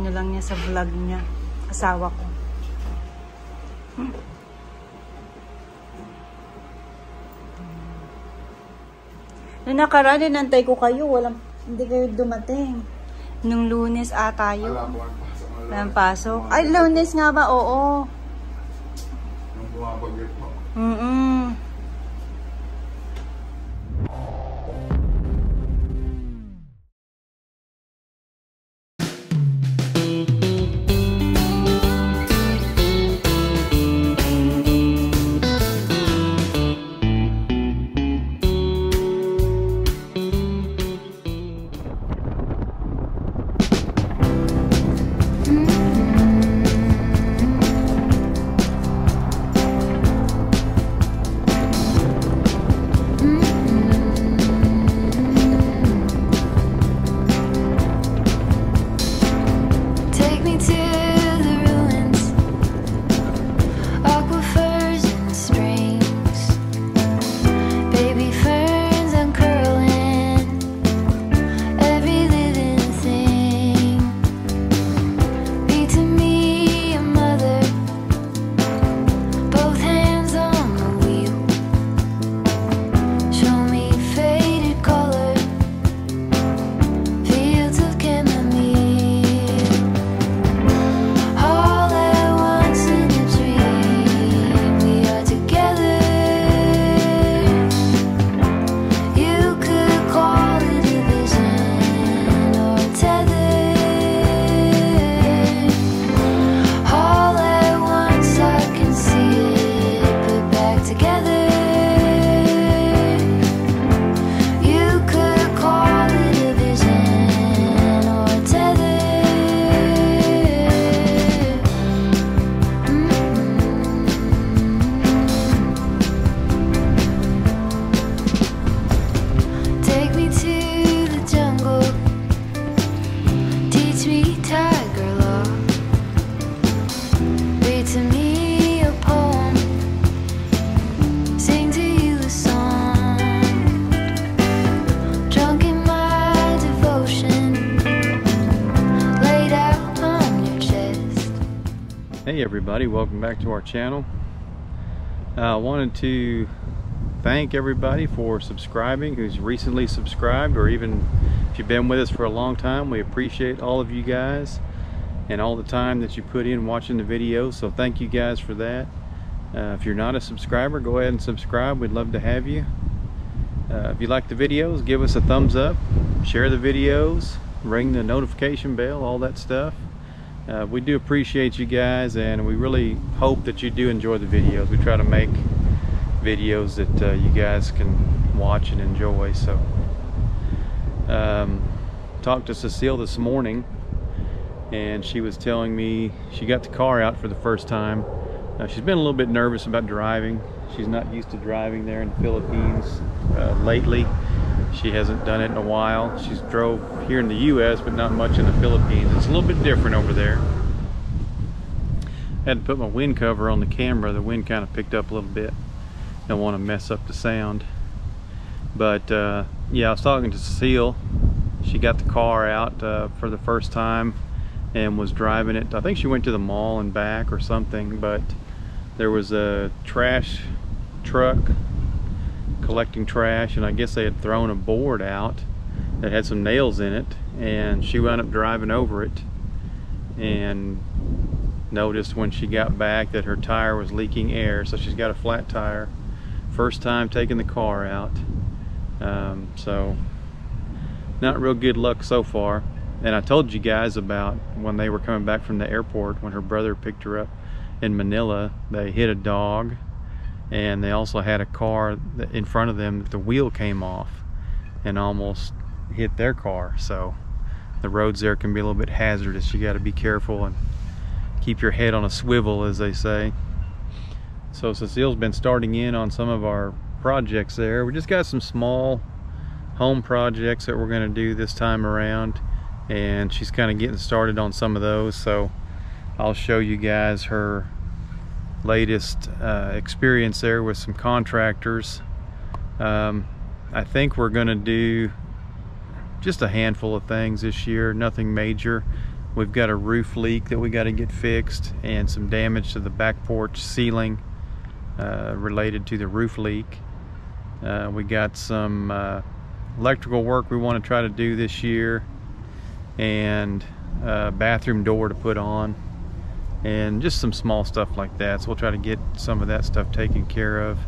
ano lang niya sa vlog niya. Asawa ko. Hmm. Nung nakaraan, nantay ko kayo. Walang, hindi kayo dumating. Nung lunes ata yun. Walang pasok. Ay, lunes nga ba? Oo. Nung bumabagyo po. Mm-mm. Everybody, welcome back to our channel. I wanted to thank everybody for subscribing who's recently subscribed or even if you've been with us for a long time. We appreciate all of you guys and all the time that you put in watching the videos. So thank you guys for that. Uh, if you're not a subscriber, go ahead and subscribe. We'd love to have you. Uh, if you like the videos, give us a thumbs up, share the videos, ring the notification bell, all that stuff. Uh, we do appreciate you guys and we really hope that you do enjoy the videos. We try to make videos that uh, you guys can watch and enjoy. So, um, talked to Cecile this morning and she was telling me she got the car out for the first time. Uh, she's been a little bit nervous about driving. She's not used to driving there in the Philippines uh, lately. She hasn't done it in a while. She's drove here in the U.S., but not much in the Philippines. It's a little bit different over there. I Had to put my wind cover on the camera. The wind kind of picked up a little bit. Don't want to mess up the sound. But uh, yeah, I was talking to Cecile. She got the car out uh, for the first time and was driving it. I think she went to the mall and back or something, but there was a trash truck collecting trash and I guess they had thrown a board out that had some nails in it and she wound up driving over it and noticed when she got back that her tire was leaking air so she's got a flat tire. First time taking the car out. Um, so not real good luck so far. And I told you guys about when they were coming back from the airport when her brother picked her up in Manila they hit a dog and they also had a car in front of them the wheel came off and almost hit their car. So the roads there can be a little bit hazardous. You got to be careful and keep your head on a swivel as they say. So Cecile's been starting in on some of our projects there. We just got some small home projects that we're going to do this time around and she's kind of getting started on some of those. So I'll show you guys her latest uh, experience there with some contractors. Um, I think we're gonna do just a handful of things this year nothing major. We've got a roof leak that we got to get fixed and some damage to the back porch ceiling uh, related to the roof leak. Uh, we got some uh, electrical work we want to try to do this year and a bathroom door to put on and just some small stuff like that. So we'll try to get some of that stuff taken care of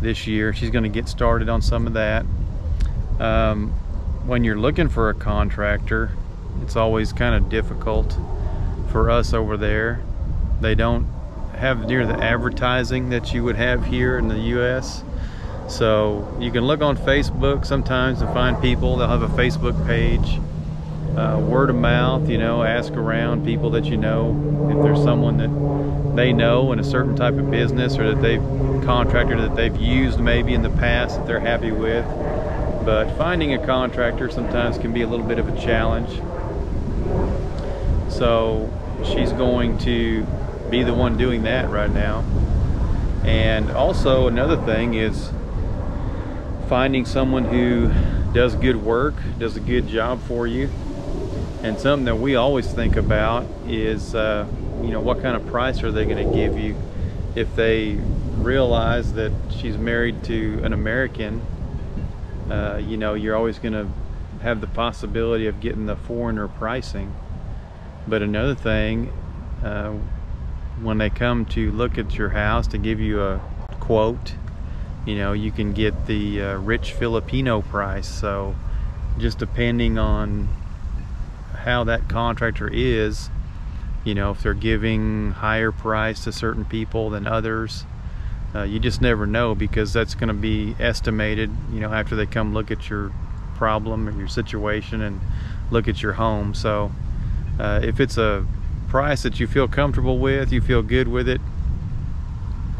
this year. She's going to get started on some of that. Um, when you're looking for a contractor, it's always kind of difficult for us over there. They don't have near the advertising that you would have here in the US. So you can look on Facebook sometimes to find people. They'll have a Facebook page. Uh, word of mouth, you know, ask around people that you know. If there's someone that they know in a certain type of business or that they've contractor that they've used maybe in the past that they're happy with. But finding a contractor sometimes can be a little bit of a challenge. So she's going to be the one doing that right now. And also another thing is finding someone who does good work, does a good job for you. And something that we always think about is, uh, you know, what kind of price are they going to give you if they realize that she's married to an American. Uh, you know, you're always going to have the possibility of getting the foreigner pricing. But another thing, uh, when they come to look at your house to give you a quote, you know, you can get the uh, rich Filipino price. So just depending on how that contractor is, you know, if they're giving higher price to certain people than others, uh, you just never know because that's going to be estimated, you know, after they come look at your problem or your situation and look at your home. So uh, if it's a price that you feel comfortable with, you feel good with it,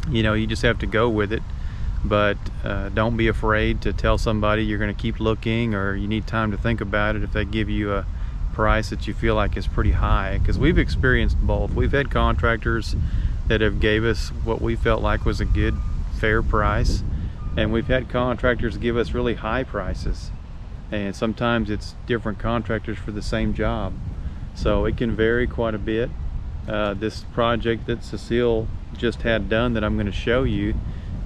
you know, you just have to go with it but uh, don't be afraid to tell somebody you're going to keep looking or you need time to think about it if they give you a price that you feel like is pretty high because we've experienced both. We've had contractors that have gave us what we felt like was a good fair price and we've had contractors give us really high prices. And sometimes it's different contractors for the same job. So it can vary quite a bit. Uh, this project that Cecile just had done that I'm going to show you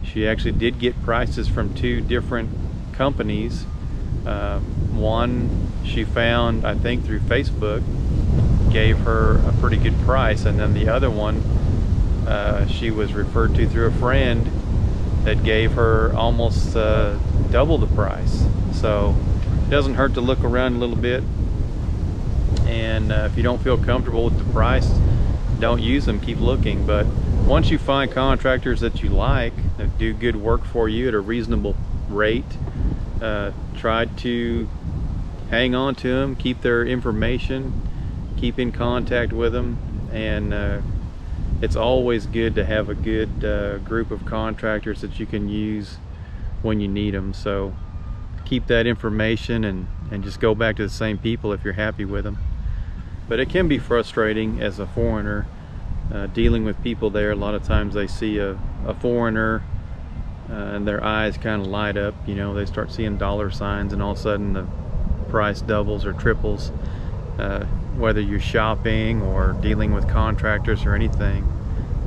she actually did get prices from two different companies. Uh, one she found, I think, through Facebook, gave her a pretty good price, and then the other one uh, she was referred to through a friend that gave her almost uh, double the price. So it doesn't hurt to look around a little bit. And uh, if you don't feel comfortable with the price, don't use them. Keep looking. But once you find contractors that you like that do good work for you at a reasonable rate uh, try to hang on to them keep their information keep in contact with them and uh, it's always good to have a good uh, group of contractors that you can use when you need them so keep that information and and just go back to the same people if you're happy with them but it can be frustrating as a foreigner uh, dealing with people there. A lot of times they see a, a foreigner uh, and their eyes kind of light up you know they start seeing dollar signs and all of a sudden the price doubles or triples uh, whether you're shopping or dealing with contractors or anything.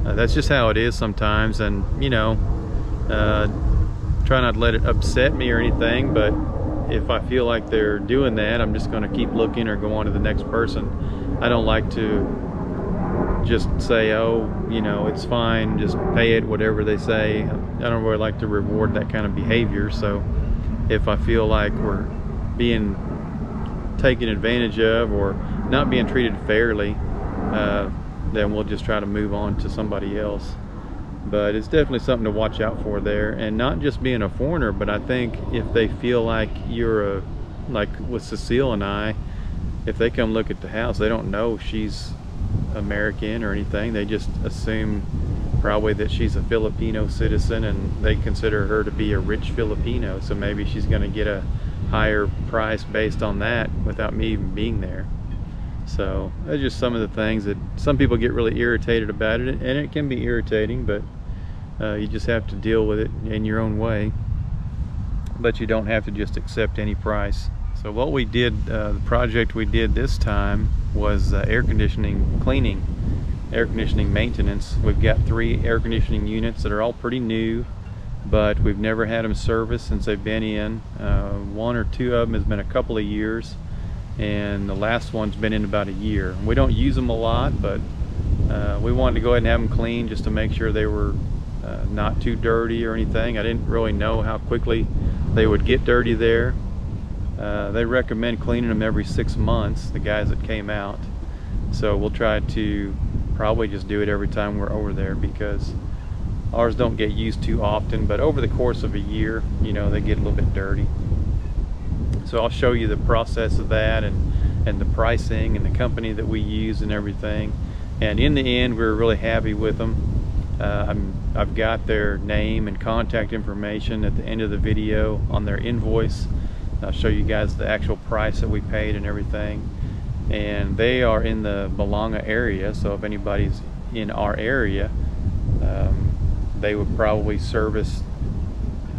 Uh, that's just how it is sometimes and you know uh, try not to let it upset me or anything but if I feel like they're doing that I'm just going to keep looking or go on to the next person. I don't like to just say, oh, you know, it's fine, just pay it, whatever they say. I don't really like to reward that kind of behavior. So if I feel like we're being taken advantage of or not being treated fairly, uh, then we'll just try to move on to somebody else. But it's definitely something to watch out for there. And not just being a foreigner, but I think if they feel like you're a, like with Cecile and I, if they come look at the house, they don't know she's American or anything. They just assume probably that she's a Filipino citizen and they consider her to be a rich Filipino. So maybe she's going to get a higher price based on that without me even being there. So that's just some of the things that some people get really irritated about it and it can be irritating, but uh, you just have to deal with it in your own way. But you don't have to just accept any price. So what we did, uh, the project we did this time was uh, air conditioning cleaning, air conditioning maintenance. We've got three air conditioning units that are all pretty new, but we've never had them serviced since they've been in. Uh, one or two of them has been a couple of years, and the last one's been in about a year. We don't use them a lot, but uh, we wanted to go ahead and have them cleaned just to make sure they were uh, not too dirty or anything. I didn't really know how quickly they would get dirty there. Uh, they recommend cleaning them every six months, the guys that came out. So we'll try to probably just do it every time we're over there because ours don't get used too often, but over the course of a year, you know, they get a little bit dirty. So I'll show you the process of that and, and the pricing and the company that we use and everything. And in the end, we are really happy with them. Uh, i have got their name and contact information at the end of the video on their invoice. I'll show you guys the actual price that we paid and everything. And they are in the Balanga area, so if anybody's in our area, um, they would probably service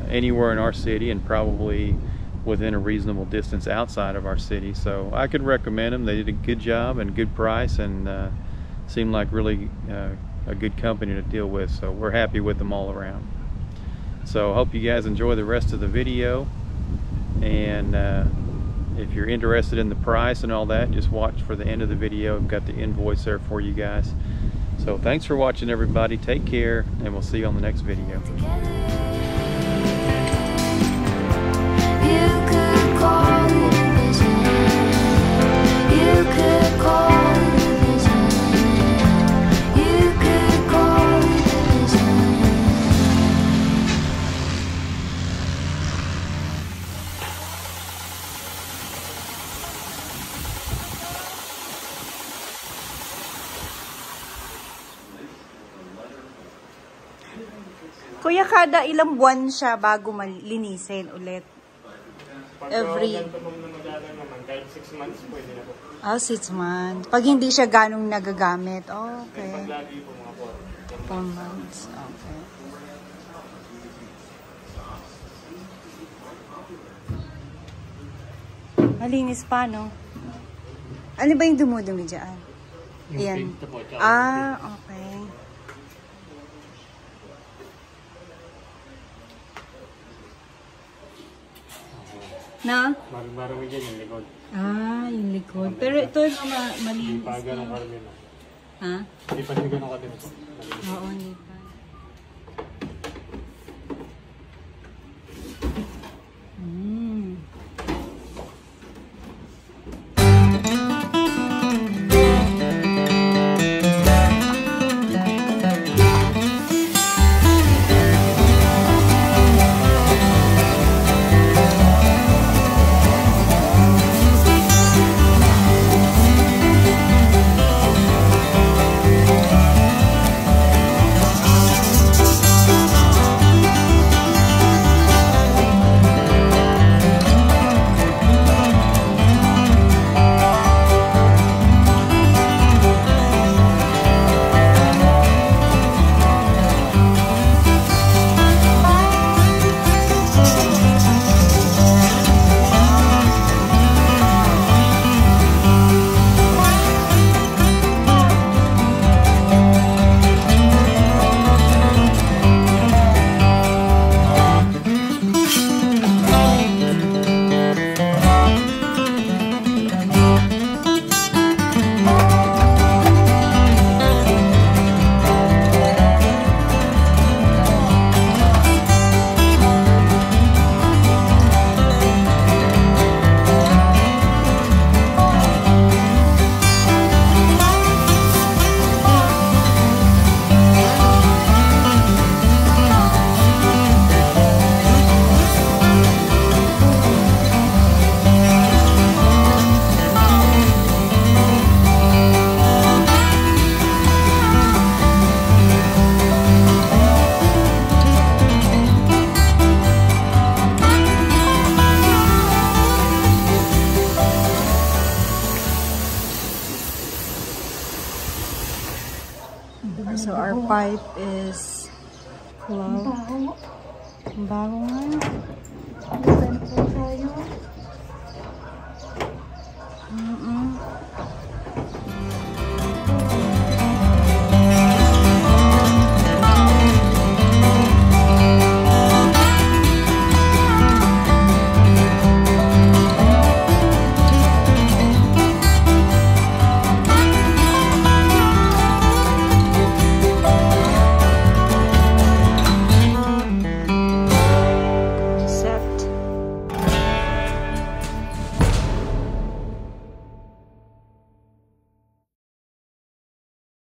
anywhere in our city and probably within a reasonable distance outside of our city. So I could recommend them. They did a good job and good price and uh, seemed like really uh, a good company to deal with. So we're happy with them all around. So I hope you guys enjoy the rest of the video and uh, if you're interested in the price and all that just watch for the end of the video. I've got the invoice there for you guys. So thanks for watching everybody. Take care and we'll see you on the next video kada ilang buwan siya bago malinisin ulit? Every- Pag kahit 6 months pwede na po. Ah, six months. Pag hindi siya ganong nagagamit. Oh, Pag okay. lagi po mga 4. Four months. Okay. Malinis pa, no? Ano ba yung dumudumi dyan? Ayan. po, tsaka Ah, okay. Na? Marami dyan yung likod. Ah, yung likod. Pero ito yung ma Hindi malinis. pa ganun karami na. Ha? Hindi pa hindi ganun kadami po. Oo, hindi pa. Is bago